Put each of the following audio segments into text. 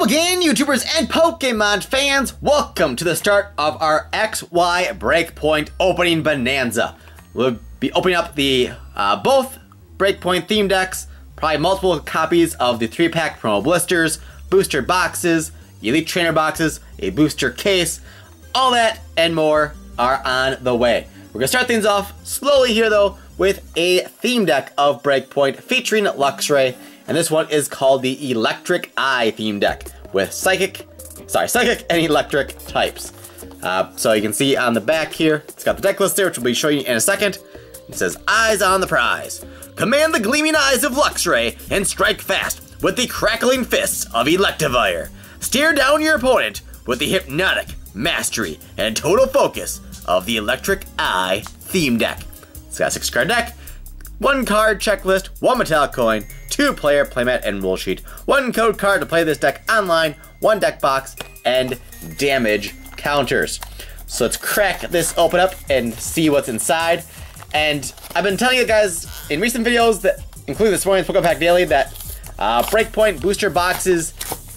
Again, YouTubers and Pokemon fans! Welcome to the start of our XY Breakpoint opening bonanza. We'll be opening up the uh, both Breakpoint theme decks, probably multiple copies of the 3-pack promo blisters, booster boxes, elite trainer boxes, a booster case, all that and more are on the way. We're gonna start things off slowly here though with a theme deck of Breakpoint featuring Luxray and this one is called the Electric Eye theme deck with Psychic, sorry, Psychic and Electric types. Uh, so you can see on the back here, it's got the deck list there, which we'll be showing you in a second. It says, Eyes on the prize. Command the gleaming eyes of Luxray and strike fast with the crackling fists of Electivire. Steer down your opponent with the hypnotic, mastery, and total focus of the Electric Eye theme deck. It's got a six card deck, one card checklist, one metallic coin, two player playmat and rule sheet, one code card to play this deck online, one deck box, and damage counters. So let's crack this open up and see what's inside. And I've been telling you guys in recent videos that, including this morning's Pokemon Pack Daily, that uh, Breakpoint booster boxes,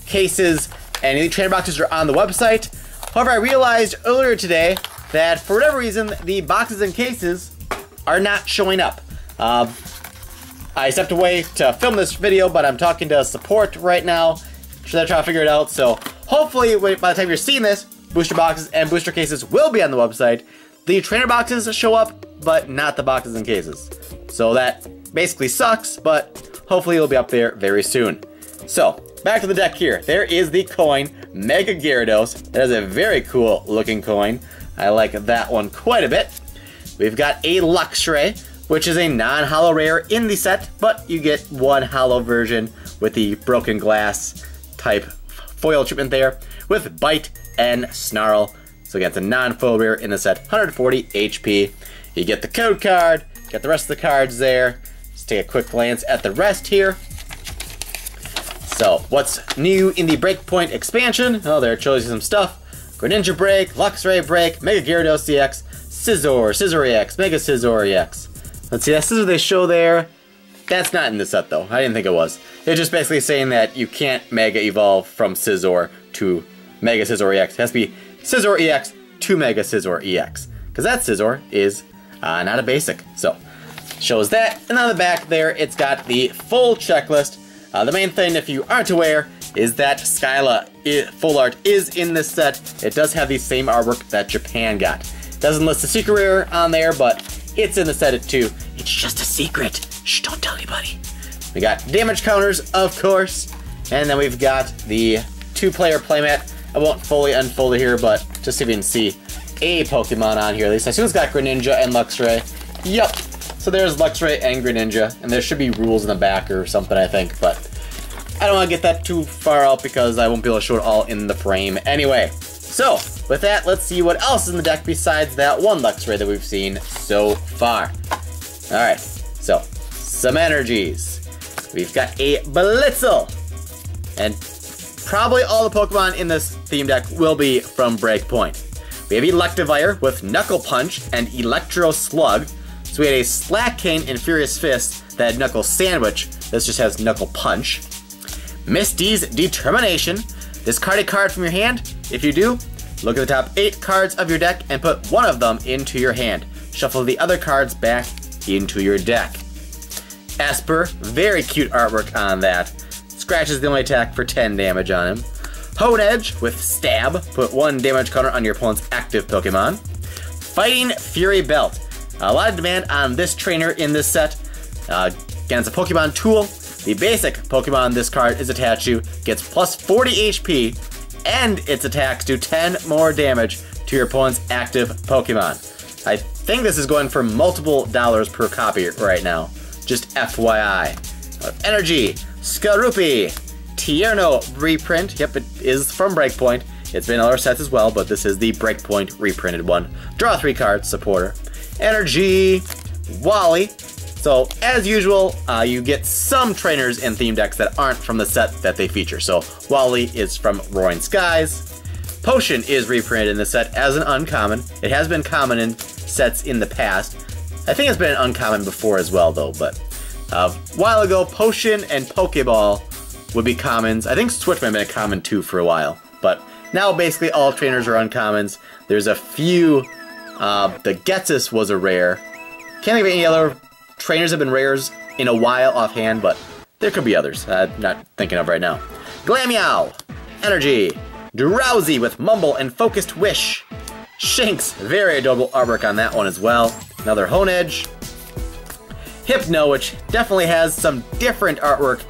cases, and Elite Trainer boxes are on the website. However, I realized earlier today that for whatever reason, the boxes and cases are not showing up. Uh, I stepped away to film this video, but I'm talking to support right now. Should I try to figure it out? So hopefully, by the time you're seeing this, booster boxes and booster cases will be on the website. The trainer boxes show up, but not the boxes and cases. So that basically sucks, but hopefully it'll be up there very soon. So, back to the deck here. There is the coin, Mega Gyarados. That is a very cool looking coin. I like that one quite a bit. We've got a Luxray, which is a non-holo rare in the set, but you get one holo version with the broken glass type foil treatment there with Bite and Snarl. So again, it's a non-foil rare in the set, 140 HP. You get the code card, get the rest of the cards there. Let's take a quick glance at the rest here. So, what's new in the Breakpoint expansion? Oh, there it shows you some stuff. Greninja Break, Luxray Break, Mega Gyarados EX, Scizor, Scizor EX, Mega Scizor EX. Let's see, that Scizor they show there, that's not in the set though. I didn't think it was. It's just basically saying that you can't Mega Evolve from Scizor to Mega Scizor EX. It has to be Scizor EX to Mega Scizor EX. Because that Scizor is uh, not a basic. So, shows that. And on the back there, it's got the full checklist. Uh, the main thing, if you aren't aware, is that Skyla full art is in this set. It does have the same artwork that Japan got. Doesn't list the secret rare on there, but it's in the set too. It's just a secret. Shh, don't tell anybody. We got damage counters, of course. And then we've got the two-player playmat. I won't fully unfold it here, but just so you can see a Pokemon on here. At least I assume it's got Greninja and Luxray. Yup. So there's Luxray and Greninja, and there should be rules in the back or something, I think, but I don't want to get that too far out because I won't be able to show it all in the frame anyway. So, with that, let's see what else is in the deck besides that one Luxray that we've seen so far. Alright, so, some energies. We've got a Blitzle. And probably all the Pokemon in this theme deck will be from Breakpoint. We have Electivire with Knuckle Punch and Electro Slug. So we had a Slaking and Furious Fist that had Knuckle Sandwich. This just has Knuckle Punch. Misty's Determination. Discard a card from your hand. If you do, look at the top 8 cards of your deck and put one of them into your hand. Shuffle the other cards back into your deck. Espurr, very cute artwork on that. Scratch is the only attack for 10 damage on him. Honedge with Stab, put one damage counter on your opponent's active Pokemon. Fighting Fury Belt. A lot of demand on this trainer in this set. Uh, again, it's a Pokemon tool. The basic Pokemon this card is attached to gets plus 40 HP, and its attacks do 10 more damage to your opponent's active Pokemon. I think this is going for multiple dollars per copy right now. Just FYI. Energy, Skorupi, Tierno reprint. Yep, it is from Breakpoint. It's been in other sets as well, but this is the Breakpoint reprinted one. Draw three cards, supporter. Energy, Wally. So, as usual, uh, you get some trainers and theme decks that aren't from the set that they feature. So, Wally is from Roaring Skies. Potion is reprinted in the set as an uncommon. It has been common in sets in the past. I think it's been uncommon before as well, though, but uh, a while ago, Potion and Pokeball would be commons. I think Switch might have been a common too for a while, but now basically all trainers are uncommons. There's a few. Uh, the Ghetsis was a rare. Can't think of any other trainers have been rares in a while offhand, but there could be others. I'm not thinking of right now. Glameow, Energy, Drowzee with Mumble and Focused Wish. Shinx, very adorable artwork on that one as well. Another Honedge. Hypno, which definitely has some different artwork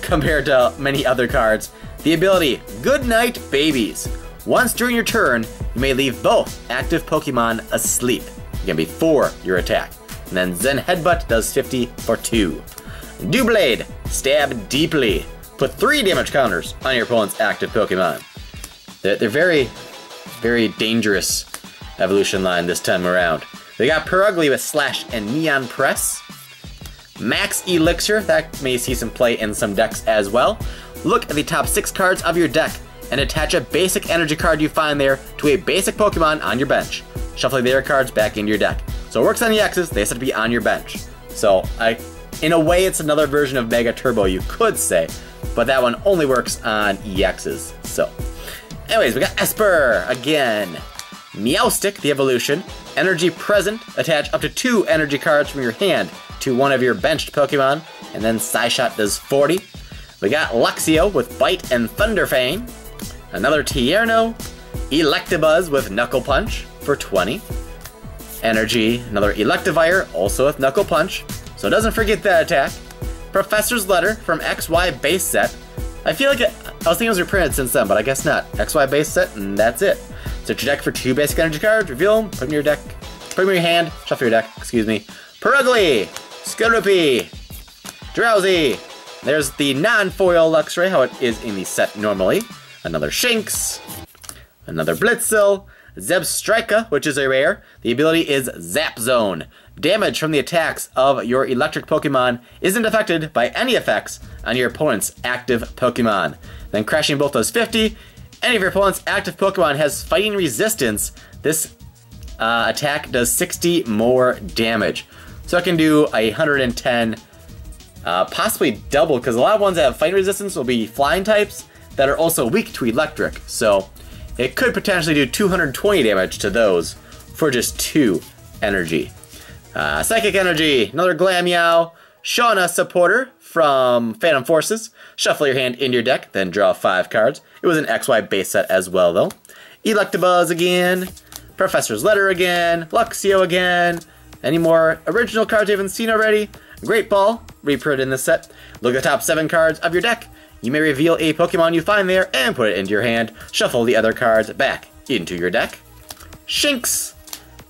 compared to many other cards. The ability, Good Night Babies. Once during your turn, you may leave both active Pokemon asleep. You can be for your attack. And then Zen Headbutt does 50 for 2. Doublade, Stab Deeply. Put 3 damage counters on your opponent's active Pokemon. They're, they're very, very dangerous evolution line this time around. They got Purugly with Slash and Neon Press. Max Elixir, that may see some play in some decks as well. Look at the top 6 cards of your deck and attach a basic energy card you find there to a basic Pokemon on your bench. Shuffling their cards back into your deck. So it works on the X's, they have to be on your bench. So I, in a way, it's another version of Mega Turbo, you could say, but that one only works on EXs. So, anyways, we got Espurr again. Meowstic, the evolution. Energy present, attach up to two energy cards from your hand to one of your benched Pokemon, and then Psyshot does 40. We got Luxio with Bite and Thunderfang. Another Tierno. Electabuzz with Knuckle Punch for 20. Energy, another Electivire, also with Knuckle Punch, so doesn't forget that attack. Professor's Letter from XY base set. I feel like it, I was thinking it was reprinted since then, but I guess not. XY base set, and that's it. Search your deck for two basic energy cards, reveal them, put them in your deck, put them in your hand, shuffle your deck, excuse me. Purugly, Skorupi, Drowzee. There's the non-foil Luxray, how it is in the set normally. Another Shinx, another Blitzle, Zebstrika, which is a rare. The ability is Zap Zone. Damage from the attacks of your electric Pokemon isn't affected by any effects on your opponent's active Pokemon. Then crashing both those 50. Any of your opponent's active Pokemon has fighting resistance. This uh, attack does 60 more damage. So I can do a 110, uh, possibly double, because a lot of ones that have fighting resistance will be flying types that are also weak to electric. So it could potentially do 220 damage to those for just two energy. Uh, Psychic Energy, another Glameow, Shauna supporter from Phantom Forces. Shuffle your hand into your deck, then draw five cards. It was an XY base set as well, though. Electabuzz again, Professor's Letter again, Luxio again. Any more original cards you haven't seen already? Great Ball, reprint in this set. Look at the top seven cards of your deck. You may reveal a Pokemon you find there and put it into your hand. Shuffle the other cards back into your deck. Shinx,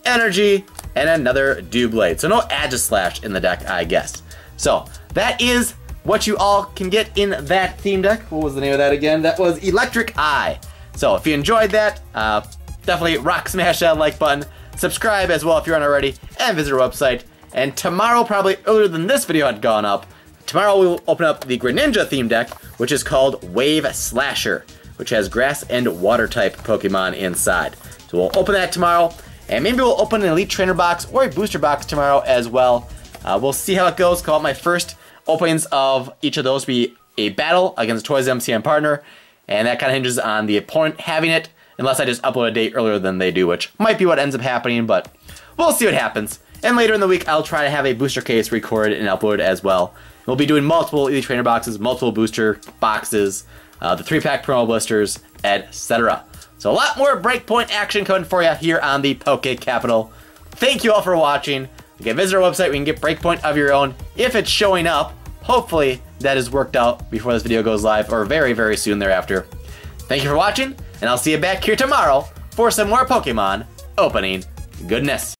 Energy, and another Doublade. So no Aegislash in the deck, I guess. So that is what you all can get in that theme deck. What was the name of that again? That was Electric Eye. So if you enjoyed that, uh, definitely rock smash that like button. Subscribe as well if you're not already, and visit our website. And tomorrow, probably earlier than this video had gone up, tomorrow we will open up the Greninja theme deck, which is called Wave Slasher, which has grass and water type Pokemon inside. So we'll open that tomorrow. And maybe we'll open an Elite Trainer box or a booster box tomorrow as well. Uh, we'll see how it goes. Call out my first openings of each of those be a battle against Toys MCN partner. And that kind of hinges on the opponent having it, unless I just upload a date earlier than they do, which might be what ends up happening, but we'll see what happens. And later in the week, I'll try to have a booster case recorded and uploaded as well. We'll be doing multiple Elite Trainer boxes, multiple booster boxes, uh, the 3-pack promo blisters, etc. So a lot more Breakpoint action coming for you here on the Poke Capital. Thank you all for watching. Again, visit our website. We can get Breakpoint of your own if it's showing up. Hopefully that is worked out before this video goes live or very, very soon thereafter. Thank you for watching, and I'll see you back here tomorrow for some more Pokemon opening goodness.